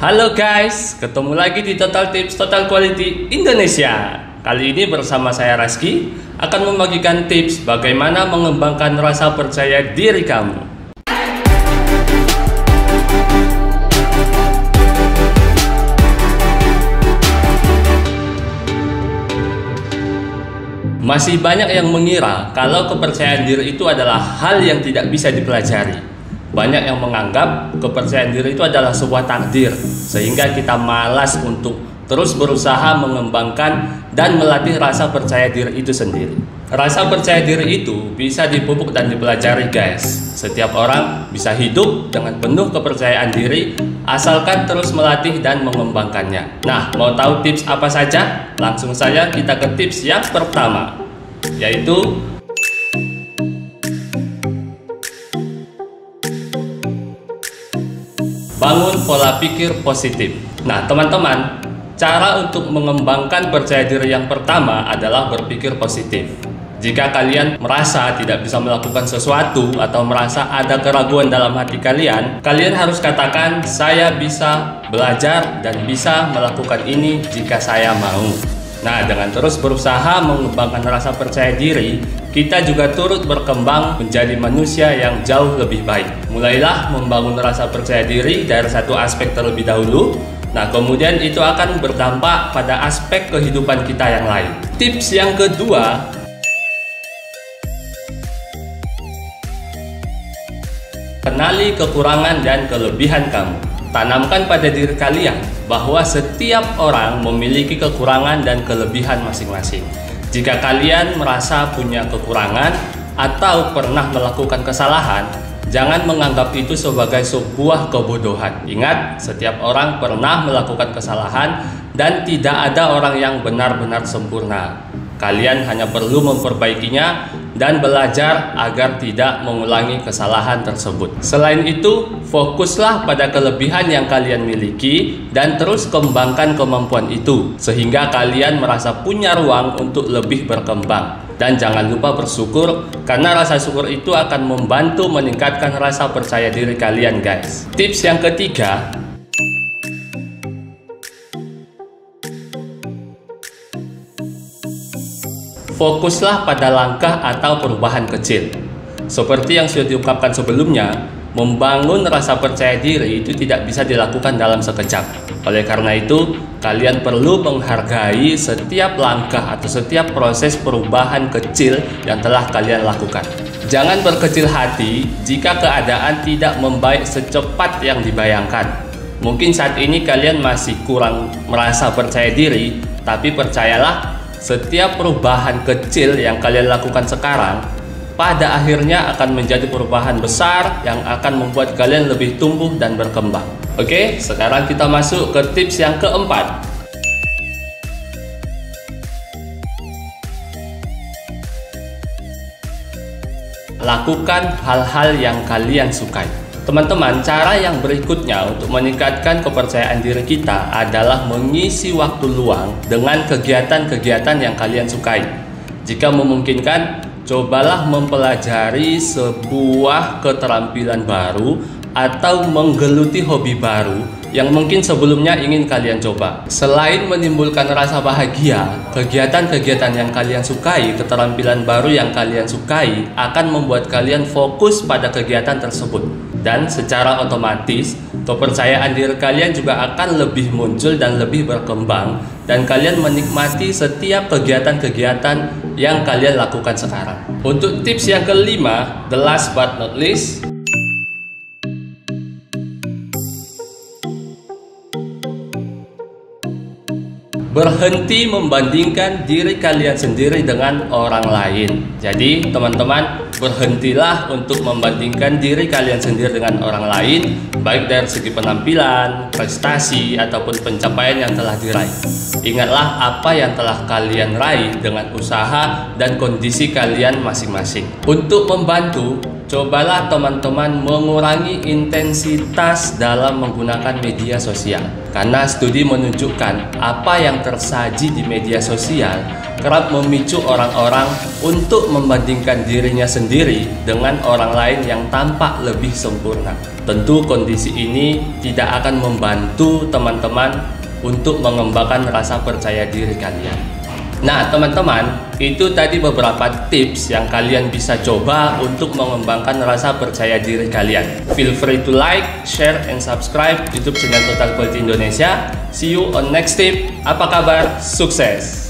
Halo guys, ketemu lagi di Total Tips Total Quality Indonesia. Kali ini bersama saya Raski akan membagikan tips bagaimana mengembangkan rasa percaya diri kamu. Masih banyak yang mengira kalau kepercayaan diri itu adalah hal yang tidak bisa dipelajari. Banyak yang menganggap kepercayaan diri itu adalah sebuah takdir, sehingga kita malas untuk terus berusaha mengembangkan dan melatih rasa percaya diri itu sendiri. Rasa percaya diri itu bisa dipupuk dan dipelajari, guys. Setiap orang bisa hidup dengan penuh kepercayaan diri asalkan terus melatih dan mengembangkannya. Nah, mau tahu tips apa saja? Langsung saja kita ke tips yang pertama, yaitu Bangun pola pikir positif. Nah, teman-teman, cara untuk mengembangkan percaya diri yang pertama adalah berpikir positif. Jika kalian merasa tidak bisa melakukan sesuatu atau merasa ada keraguan dalam hati kalian, kalian harus katakan, "Saya bisa belajar dan bisa melakukan ini jika saya mau." Nah, dengan terus berusaha mengembangkan rasa percaya diri, kita juga turut berkembang menjadi manusia yang jauh lebih baik. Mulailah membangun rasa percaya diri dari satu aspek terlebih dahulu. Nah, kemudian itu akan berdampak pada aspek kehidupan kita yang lain. Tips yang kedua, kenali kekurangan dan kelebihan kamu. Tanamkan pada diri kalian bahwa setiap orang memiliki kekurangan dan kelebihan masing-masing. Jika kalian merasa punya kekurangan atau pernah melakukan kesalahan, jangan menganggap itu sebagai sebuah kebodohan. Ingat, setiap orang pernah melakukan kesalahan dan tidak ada orang yang benar-benar sempurna. Kalian hanya perlu memperbaikinya dan belajar agar tidak mengulangi kesalahan tersebut. Selain itu, fokuslah pada kelebihan yang kalian miliki dan terus kembangkan kemampuan itu sehingga kalian merasa punya ruang untuk lebih berkembang. Dan jangan lupa bersyukur karena rasa syukur itu akan membantu meningkatkan rasa percaya diri kalian, guys. Tips yang ketiga, fokuslah pada langkah atau perubahan kecil. Seperti yang sudah diungkapkan sebelumnya, membangun rasa percaya diri itu tidak bisa dilakukan dalam sekejap. Oleh karena itu, kalian perlu menghargai setiap langkah atau setiap proses perubahan kecil yang telah kalian lakukan. Jangan berkecil hati jika keadaan tidak membaik secepat yang dibayangkan. Mungkin saat ini kalian masih kurang merasa percaya diri, tapi percayalah setiap perubahan kecil yang kalian lakukan sekarang pada akhirnya akan menjadi perubahan besar yang akan membuat kalian lebih tumbuh dan berkembang. Oke, sekarang kita masuk ke tips yang keempat. Lakukan hal-hal yang kalian sukai. Teman-teman, cara yang berikutnya untuk meningkatkan kepercayaan diri kita adalah mengisi waktu luang dengan kegiatan-kegiatan yang kalian sukai. Jika memungkinkan, cobalah mempelajari sebuah keterampilan baru atau menggeluti hobi baru yang mungkin sebelumnya ingin kalian coba. Selain menimbulkan rasa bahagia, kegiatan-kegiatan yang kalian sukai, keterampilan baru yang kalian sukai akan membuat kalian fokus pada kegiatan tersebut dan secara otomatis kepercayaan diri kalian juga akan lebih muncul dan lebih berkembang dan kalian menikmati setiap kegiatan-kegiatan yang kalian lakukan sekarang. Untuk tips yang kelima, the last but not least, berhenti membandingkan diri kalian sendiri dengan orang lain. Jadi, teman-teman, berhentilah untuk membandingkan diri kalian sendiri dengan orang lain, baik dari segi penampilan, prestasi, ataupun pencapaian yang telah diraih. Ingatlah apa yang telah kalian raih dengan usaha dan kondisi kalian masing-masing. Untuk membantu cobalah teman-teman mengurangi intensitas dalam menggunakan media sosial. Karena studi menunjukkan apa yang tersaji di media sosial kerap memicu orang-orang untuk membandingkan dirinya sendiri dengan orang lain yang tampak lebih sempurna. Tentu kondisi ini tidak akan membantu teman-teman untuk mengembangkan rasa percaya diri kalian. Nah, teman-teman, itu tadi beberapa tips yang kalian bisa coba untuk mengembangkan rasa percaya diri kalian. Feel free to like, share, and subscribe YouTube channel Total Quality Indonesia. See you on next tip. Apa kabar? Sukses!